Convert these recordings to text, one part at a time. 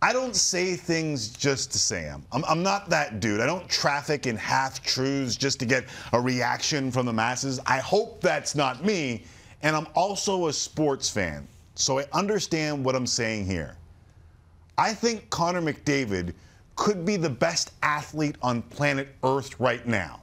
I don't say things just to say them. I'm, I'm not that dude. I don't traffic in half truths just to get a reaction from the masses. I hope that's not me. And I'm also a sports fan, so I understand what I'm saying here. I think Connor McDavid could be the best athlete on planet Earth right now.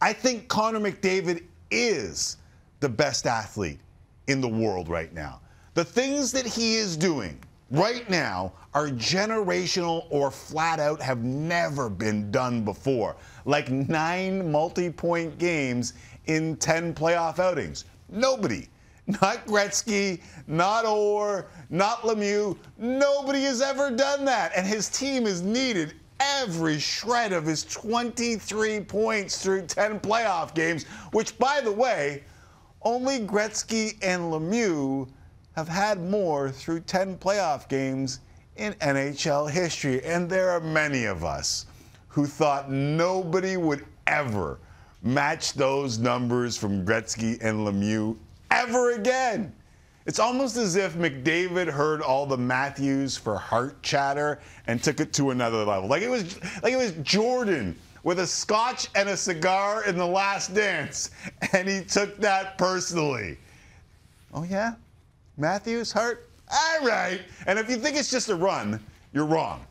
I think Connor McDavid is the best athlete in the world right now. The things that he is doing right now are generational or flat out have never been done before. Like nine multi point games in 10 playoff outings. Nobody, not Gretzky, not Orr, not Lemieux, nobody has ever done that. And his team is needed every shred of his 23 points through 10 playoff games, which, by the way, only Gretzky and Lemieux have had more through 10 playoff games in NHL history. And there are many of us who thought nobody would ever match those numbers from Gretzky and Lemieux ever again. It's almost as if McDavid heard all the Matthews for Hart chatter and took it to another level. Like it was like it was Jordan with a scotch and a cigar in the last dance, and he took that personally. Oh yeah? Matthews hurt? All right. And if you think it's just a run, you're wrong.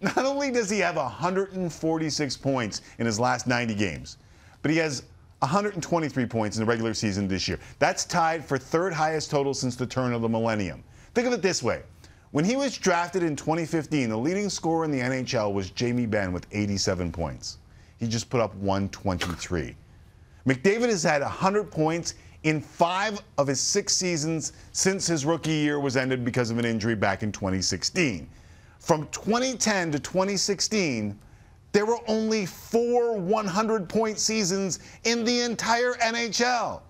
Not only does he have 146 points in his last 90 games, but he has 123 points in the regular season this year. That's tied for third highest total since the turn of the millennium. Think of it this way. When he was drafted in 2015, the leading scorer in the NHL was Jamie Benn with 87 points. He just put up 123. McDavid has had 100 points in five of his six seasons since his rookie year was ended because of an injury back in 2016. From 2010 to 2016, there were only four 100 point seasons in the entire NHL.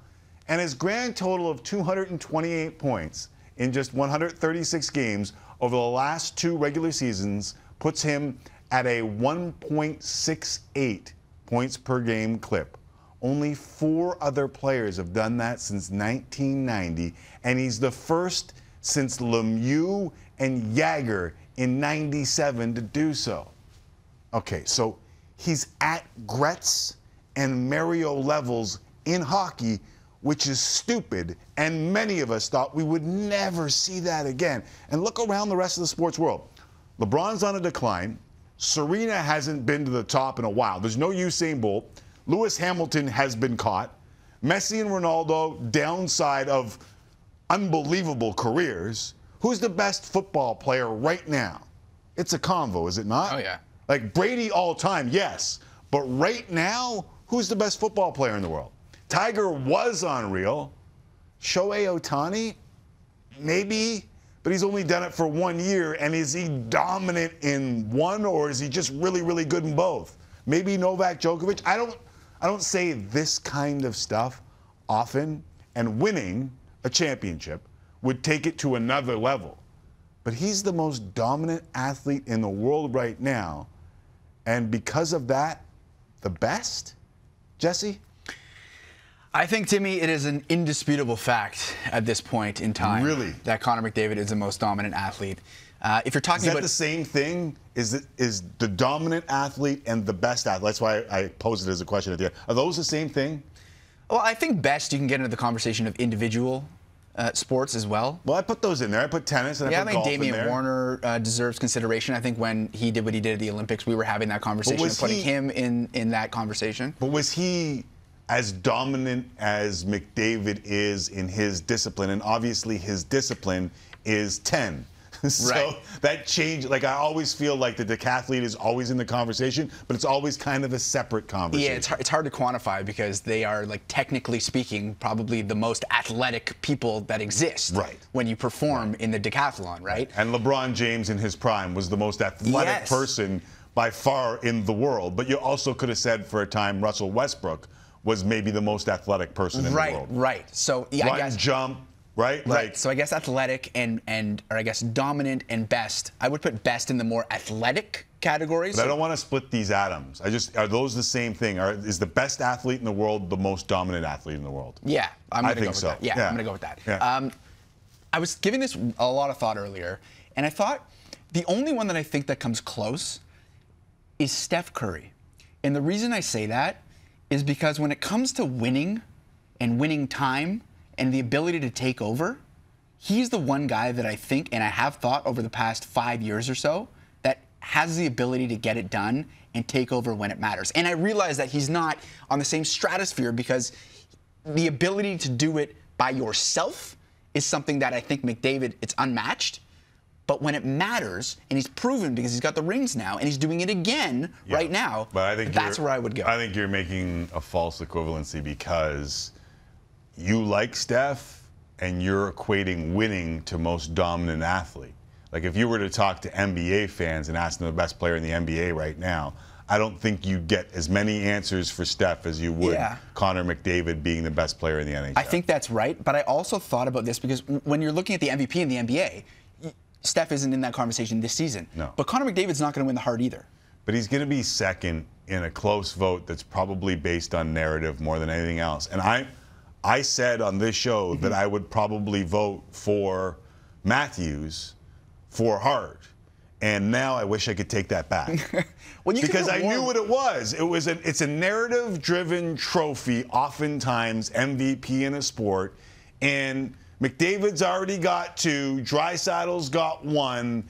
And his grand total of 228 points in just 136 games over the last two regular seasons puts him at a 1.68 points per game clip. Only four other players have done that since 1990, and he's the first since Lemieux and Jagr in 97 to do so. Okay, so he's at Gretz and Mario levels in hockey, which is stupid, and many of us thought we would never see that again. And look around the rest of the sports world. LeBron's on a decline. Serena hasn't been to the top in a while. There's no Usain Bolt. Lewis Hamilton has been caught. Messi and Ronaldo, downside of unbelievable careers. Who's the best football player right now? It's a convo, is it not? Oh, yeah. Like Brady all time, yes. But right now, who's the best football player in the world? Tiger was unreal. Shohei Ohtani, maybe, but he's only done it for one year. And is he dominant in one, or is he just really, really good in both? Maybe Novak Djokovic. I don't. I don't say this kind of stuff often, and winning a championship would take it to another level. But he's the most dominant athlete in the world right now. And because of that, the best? Jesse? I think, Timmy, it is an indisputable fact at this point in time. Really? That Connor McDavid is the most dominant athlete. Uh, if you're talking is that about the same thing? Is it is the dominant athlete and the best athlete? That's why I posed it as a question at the end. Are those the same thing? Well, I think best you can get into the conversation of individual uh, sports as well. Well, I put those in there. I put tennis and yeah, I put I think Damian. Warner uh, deserves consideration. I think when he did what he did at the Olympics, we were having that conversation and putting he- him in in that conversation. But was he as dominant as McDavid is in his discipline? And obviously, his discipline is 10. so Right. that change, like I always feel like the decathlete is always in the conversation, but it's always kind of a separate conversation. Yeah, it's hard, it's hard to quantify because they are, like, technically speaking, probably the most athletic people that exist. Right. When you perform in the decathlon, right? And LeBron James in his prime was the most athletic Yes. person by far in the world. But you also could have said for a time Russell Westbrook was maybe the most athletic person in Right, the world. right. Right. So yeah, I guess jump, right? Right. Like, so I guess athletic and and or I guess dominant and best. I would put best in the more athletic category. but I don't want to split these atoms. I just are those the same thing? Are, is the best athlete in the world the most dominant athlete in the world? Yeah, I'm gonna think go with so. that. Yeah, Yeah. I'm gonna go with that. Yeah. Um, I was giving this a lot of thought earlier, and I thought the only one that I think that comes close is Steph Curry. And the reason I say that is because when it comes to winning and winning time and the ability to take over, he's the one guy that I think and I have thought over the past five years or so that has the ability to get it done and take over when it matters. And I realize that he's not on the same stratosphere because the ability to do it by yourself is something that I think McDavid it's unmatched. But when it matters, and he's proven because he's got the rings now, and he's doing it again Yeah. right now, But I think that's where I would go. I think you're making a false equivalency because you like Steph and you're equating winning to most dominant athlete. Like if you were to talk to NBA fans and ask them the best player in the NBA right now, I don't think you'd get as many answers for Steph as you would Yeah. Connor McDavid being the best player in the NHL. I think that's right, but I also thought about this because when you're looking at the MVP in the NBA, Steph isn't in that conversation this season. No. But Connor McDavid's not going to win the Hart either. But he's going to be second in a close vote that's probably based on narrative more than anything else. And I, I said on this show that I would probably vote for Matthews for Hart. And now I wish I could take that back. Well, you because I knew what it was. It was a, it's a narrative-driven trophy, oftentimes MVP in a sport, and McDavid's already got two. Draisaitl's got one.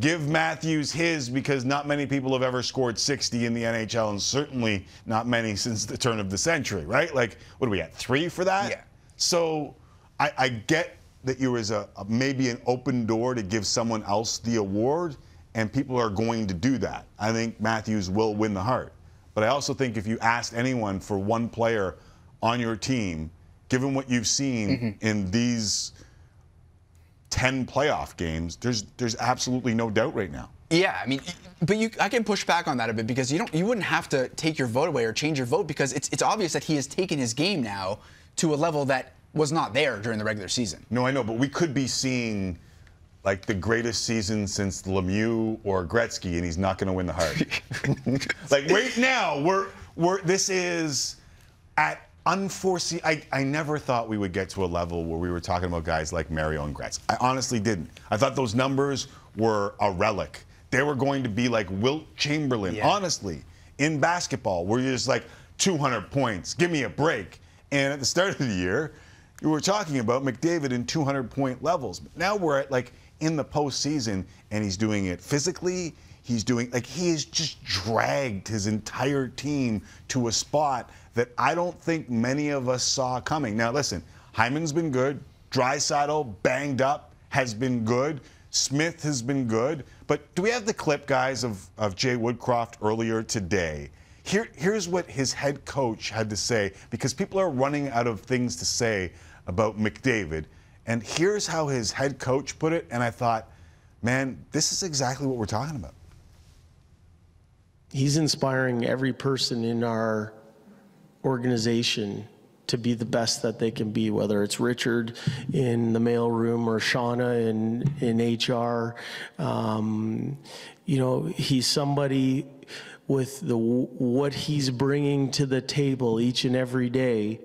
Give Matthews his because not many people have ever scored 60 in the NHL, and certainly not many since the turn of the century, right? Like, what are we at? Three for that? Yeah. So I, I get that you was a, a maybe an open door to give someone else the award, and people are going to do that. I think Matthews will win the Hart, but I also think if you asked anyone for one player on your team, given what you've seen mm-hmm. in these 10 playoff games, there's there's absolutely no doubt right now. Yeah, I mean, but you, I can push back on that a bit because you don't, you wouldn't have to take your vote away or change your vote because it's, it's obvious that he has taken his game now to a level that was not there during the regular season. No, I know, but we could be seeing like the greatest season since Lemieux or Gretzky, and he's not going to win the Hart. like right now, we're we're this is at unforeseen. I, I never thought we would get to a level where we were talking about guys like Mario and Gretzky. I honestly didn't. I thought those numbers were a relic. They were going to be like Wilt Chamberlain, Yeah. honestly, in basketball, where you're just like 200 points, give me a break. And at the start of the year, you were talking about McDavid in 200 point levels. But now we're at like in the postseason, and he's doing it physically. He's doing like he has just dragged his entire team to a spot that I don't think many of us saw coming. Now listen, Hyman's been good. Draisaitl banged up has been good. Smith has been good. But do we have the clip, guys, of, of Jay Woodcroft earlier today? Here, here's what his head coach had to say because people are running out of things to say about McDavid. And here's how his head coach put it. And I thought, man, this is exactly what we're talking about. He's inspiring every person in our organization to be the best that they can be, whether it's Richard in the mailroom or Shauna in, in HR. Um, you know, he's somebody with the what he's bringing to the table each and every day.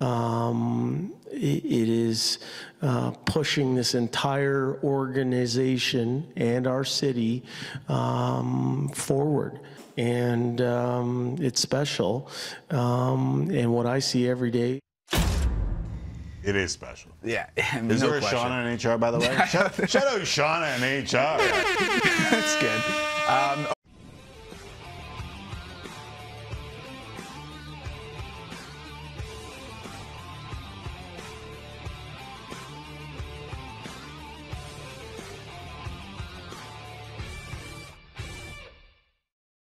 Um, it, it is uh, pushing this entire organization and our city um, forward. And um, it's special. Um, and what I see every day. It is special. Yeah, Is no there a question. Shauna in HR, by the way? shout, shout out Shauna in HR. That's good.